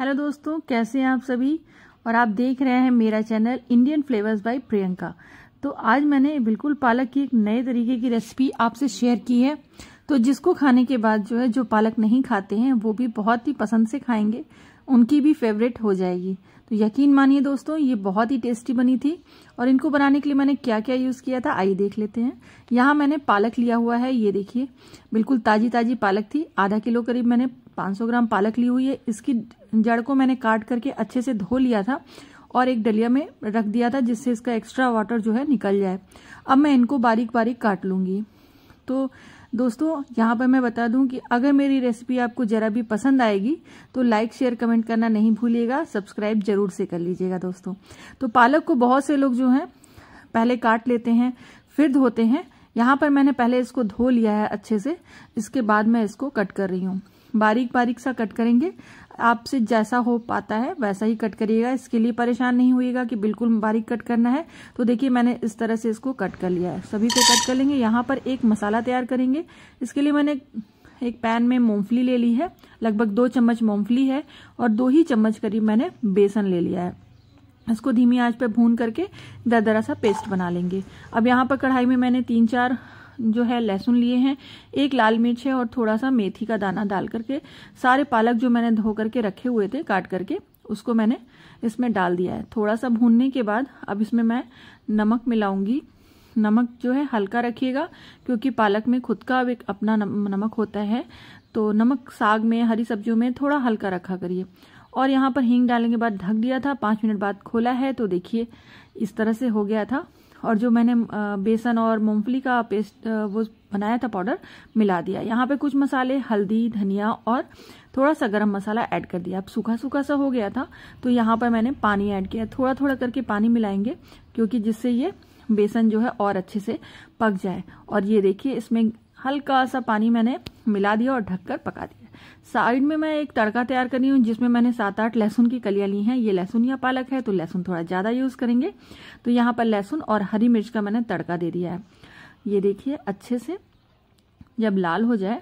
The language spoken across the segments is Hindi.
हेलो दोस्तों, कैसे हैं आप सभी? और आप देख रहे हैं मेरा channel Indian flavours by Priyanka तो आज मैंने बिल्कुल पालक की एक नए तरीके की रेसिपी आपसे शेयर की है। तो जिसको खाने के बाद जो है, जो पालक नहीं खाते हैं, वो भी बहुत ही पसंद से खाएँगे। उनकी भी फेवरेट हो जाएगी। तो यकीन मानिए दोस्तों, ये बहुत ही टेस्टी बनी थी। और इनको बनाने के लिए मैंने क्या क्या यूज़ किया था, आइए देख लेते हैं। यहाँ मैंने पालक लिया हुआ है, ये देखिए। बिल्कुल ताजी ताजी पालक थी। आधा किलो करीब मैंने 500 ग्राम पालक ली हुई है। इसकी जड़ को मैंने काट करके अच्छे से धो लिया था और एक डलिया में रख दिया था, जिससे इसका एक्स्ट्रा वाटर जो है निकल जाए। अब मैं इनको बारीक बारीक काट लूँगी। तो दोस्तों, यहाँ पर मैं बता दूँ कि अगर मेरी रेसिपी आपको जरा भी पसंद आएगी तो लाइक शेयर कमेंट करना नहीं भूलिएगा। सब्सक्राइब ज़रूर से कर लीजिएगा दोस्तों। तो पालक को बहुत से लोग जो हैं, पहले काट लेते हैं, फिर धोते हैं। यहाँ पर मैंने पहले इसको धो लिया है अच्छे से। इसके बाद मैं इसको कट कर रही हूँ। बारीक बारीक सा कट करेंगे। आपसे जैसा हो पाता है, वैसा ही कट करिएगा। इसके लिए परेशान नहीं होइएगा कि बिल्कुल बारीक कट करना है। तो देखिए, मैंने इस तरह से इसको कट कर लिया है। सभी को कट कर लेंगे। यहाँ पर एक मसाला तैयार करेंगे। इसके लिए मैंने एक पैन में मूंगफली ले ली है। लगभग दो चम्मच मूंगफली है और दो ही चम्मच करीब मैंने बेसन ले लिया है। इसको धीमी आँच पे भून करके दरदरा सा पेस्ट बना लेंगे। अब यहाँ पर कढ़ाई में मैंने तीन चार जो है लहसुन लिए हैं, एक लाल मिर्च है और थोड़ा सा मेथी का दाना डाल करके, सारे पालक जो मैंने धो करके रखे हुए थे, काट करके, उसको मैंने इसमें डाल दिया है। थोड़ा सा भूनने के बाद, अब इसमें मैं नमक मिलाऊँगी। नमक जो है हल्का रखिएगा, क्योंकि पालक में खुद का एक अपना नमक होता है। तो नमक साग में, हरी सब्जियों में थोड़ा हल्का रखा करिए। और यहाँ पर हींग डालने के बाद ढक दिया था, पाँच मिनट बाद खोला है तो देखिए, इस तरह से हो गया था। और जो मैंने बेसन और मूंगफली का पेस्ट वो बनाया था पाउडर मिला दिया। यहाँ पे कुछ मसाले, हल्दी, धनिया और थोड़ा सा गरम मसाला ऐड कर दिया। अब सूखा सूखा सा हो गया था तो यहाँ पर मैंने पानी ऐड किया। थोड़ा थोड़ा करके पानी मिलाएँगे, क्योंकि जिससे ये बेसन जो है और अच्छे से पक जाए। और ये देखिए, इसमें हल्का सा पानी मैंने मिला दिया और ढककर पका दिया। साइड में मैं एक तड़का तैयार कर रही हूँ, जिसमें मैंने सात आठ लहसुन की कलियाँ ली हैं। ये लहसुन या पालक है तो लहसुन थोड़ा ज़्यादा यूज़ करेंगे। तो यहाँ पर लहसुन और हरी मिर्च का मैंने तड़का दे दिया है। ये देखिए, अच्छे से जब लाल हो जाए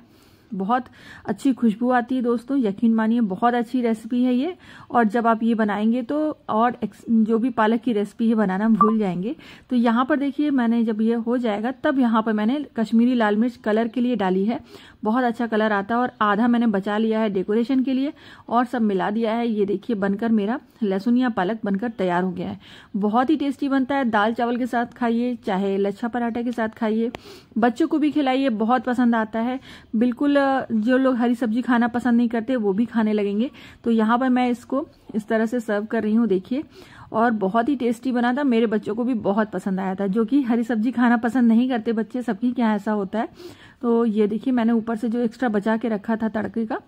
बहुत अच्छी खुशबू आती है दोस्तों, यकीन मानिए बहुत अच्छी रेसिपी है ये। और जब आप ये बनाएँगे तो और जो भी पालक की रेसिपी है बनाना भूल जाएँगे। तो यहाँ पर देखिए, मैंने जब ये हो जाएगा, तब यहाँ पर मैंने कश्मीरी लाल मिर्च कलर के लिए डाली है। बहुत अच्छा कलर आता है और आधा मैंने बचा लिया है डेकोरेशन के लिए और सब मिला दिया है। ये देखिए, बनकर मेरा लहसुन या पालक बनकर तैयार हो गया है। बहुत ही टेस्टी बनता है। दाल चावल के साथ खाइए, चाहे लच्छा पराठा के साथ खाइए। बच्चों को भी खिलाइए, बहुत पसंद आता है। बिल्कुल जो लोग हरी सब्ज़ी खाना पसंद नहीं करते, वो भी खाने लगेंगे। तो यहाँ पर मैं इसको इस तरह से सर्व कर रही हूँ, देखिए। और बहुत ही टेस्टी बना था। मेरे बच्चों को भी बहुत पसंद आया था, जो कि हरी सब्ज़ी खाना पसंद नहीं करते बच्चे, सबकी क्या ऐसा होता है। तो ये देखिए, मैंने ऊपर से जो एक्स्ट्रा बचा के रखा था तड़के का